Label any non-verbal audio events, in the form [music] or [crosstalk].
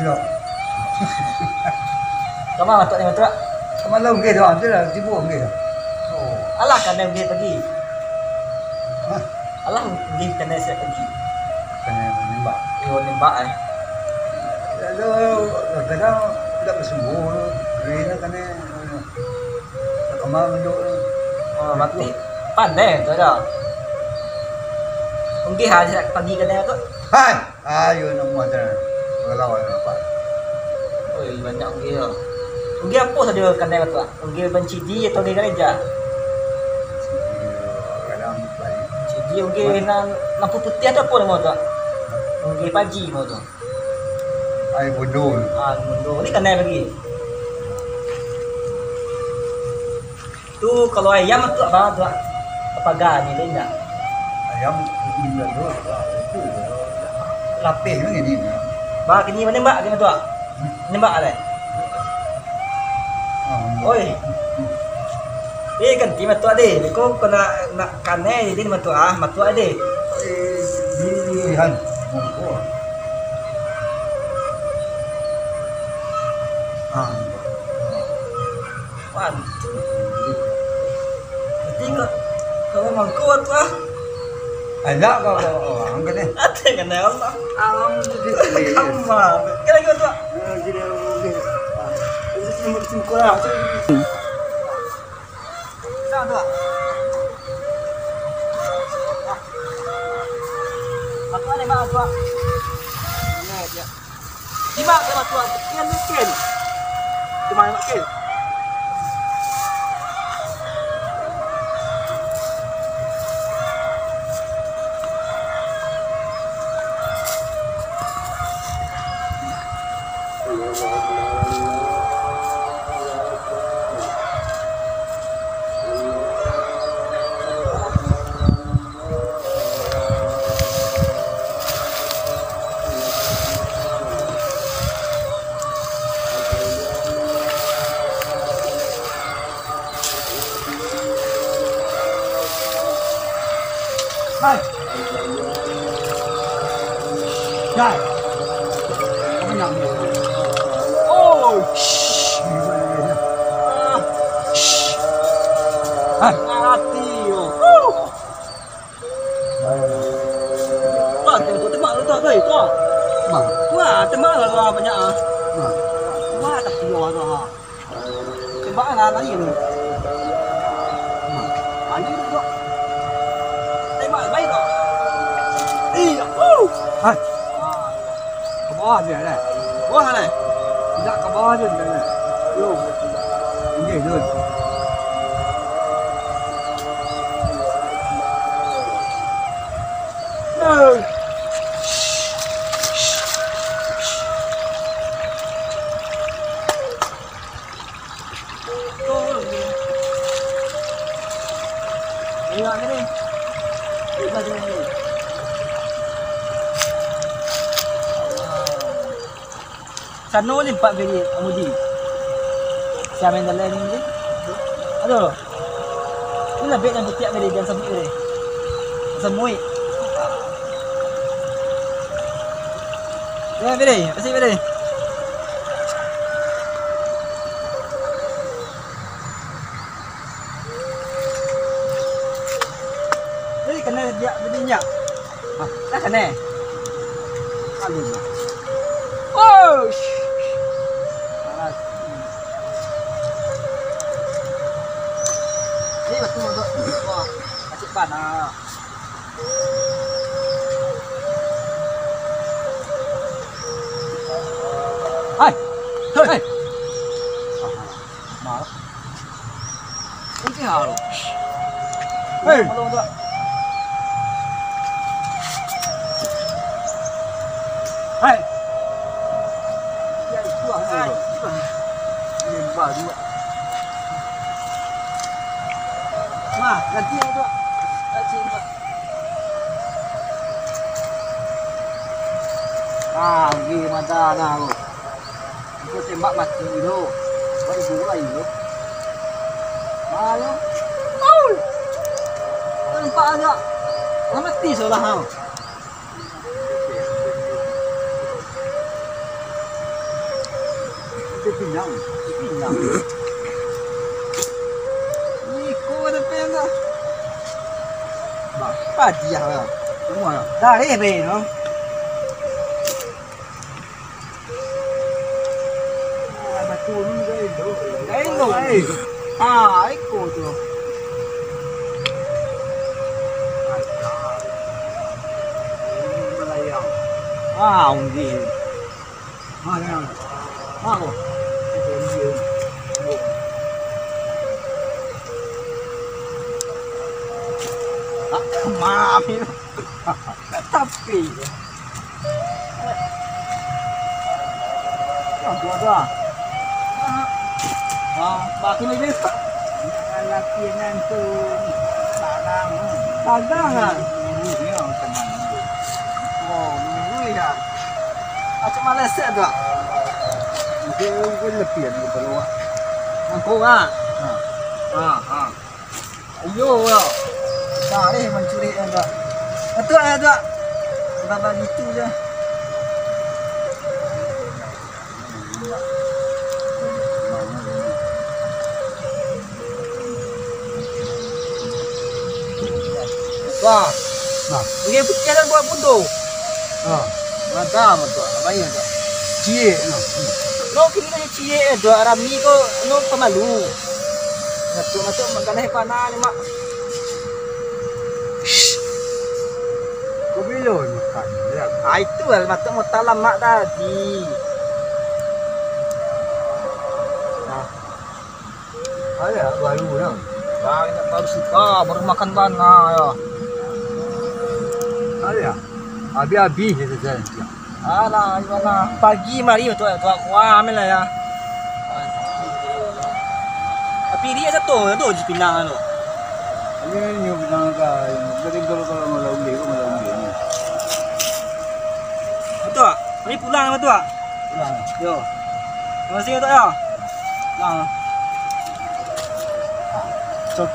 Tidak. [laughs] Kamu matuk ni matuk. Kemalau ke dah, tidak tibu ke. Oh, alah kan dia pergi pergi. Hah? Alah pergi kena saya pergi. Kena menembak. Yo nembak eh. Lalu kadang tidak bersembuh. Kena kena kemar menjuk. Oh, mati. Pandai tu dah. Mungkin hari pagi kena tu. Hai, ayo nak muat dah. Kalau ada apa. Oi, banyak mungkin tu. Mungkin apa saja kena tu? Mungkin benci dia atau dia gereja. Kadang. Jadi mungkin nak lampu putih atau apa nama tu? Mungkin pagi mau tu. Air bodoh. Ah, mundur. Ni kena lagi. Tu kalau ayam tu apa tu? Apa gah ni dia tak? Ayam ini dulu. Lapis macam ni. Ba kini mana mbak kena tu? Ni mbak ada. Oi. Eh kan ti matu ade. Ko kena nak kane di matu ah, matu ade. Ini han. Ah. Wan. Nanti ko kau memang kuat lah. Ala ka ba? Oh, ang galing. At ang ganda yun ba? Ang galing. Ang mabe. Galing yun ba? Galing ko na. Saan ba? Matuwa na mga tuwa. Di ba ka matuwa? Kaya nuskin. Di ba na matuwa? Guy. Coming down here. Oh, shh. Ah, shh. Ah, tio. Wah, tengok tembak lu tak kau itu. Wah, tembak lah lah banyak ah. Wah, tak tio lah. Tembak lah lah ini. Anjir tu. Tembak baik tu. Iya. Oh. Hai. 哇还记得呢还来。你家个嘛去了你哟你这热 Sana ni empat beri amudi. Siapa yang dalam ni? Aduh. Ini lah beg dan betiak beri dan sabut beri. Semui. Ya, beri. Kasih beri. Jadi kena dia berminyak. Ha, dah kena. Aduh. Oh. sh- vâng thế là tôi rồi wow chị bản à ai thôi ai mà không chỉ hà rồi hey hey 哎。Ini baru. Ma, ganti yang tu. Ganti yang. Ah, pergi mata nah tu. Itu tembak mati tu. Baru dulu lagi tu. Malu. Maul. Nampak ada. Orang mati seolah ha. 不一样，不一样。你哥哥的鞭子，妈，把底下，怎么了？哪里背了？哎，老哎，啊，哎，哥哥。啊，兄弟，妈呀，妈。Mami. Tapi. Kau dua dua. Ah, bagi ni ni. Anak kianan tu barang. Barang ah. Ini orang teman. Oh, ni ya. Macam mana set dah? Mungkin mungkin lebih ni kalau. Aku ah. Ah ah. Ayo. Ni mencuri yang tak. Betul ya tak? Baba gitu je. Wah, Nah, Pergi putih dan buat puntung. ha. Mantap betul. Baik tu. Cie nah. No kini ni cie tu rami ko no pemalu. Natuk makan hai pana ni mak. Makan? Ya. Ah itu lah matuk mau talam tadi. Ada baru dah. Ini baru suka baru makan bana ya. Ada. Habis-habis dia jalan. Alah, gimana? Pagi mari tu tu wah amel lah ya. Tapi dia satu tu je pinang tu. Ini ni bilang ka, kadang kalau kalau malam ni, 你不浪了对吧？不浪了，哟，我们现在都要浪了，走。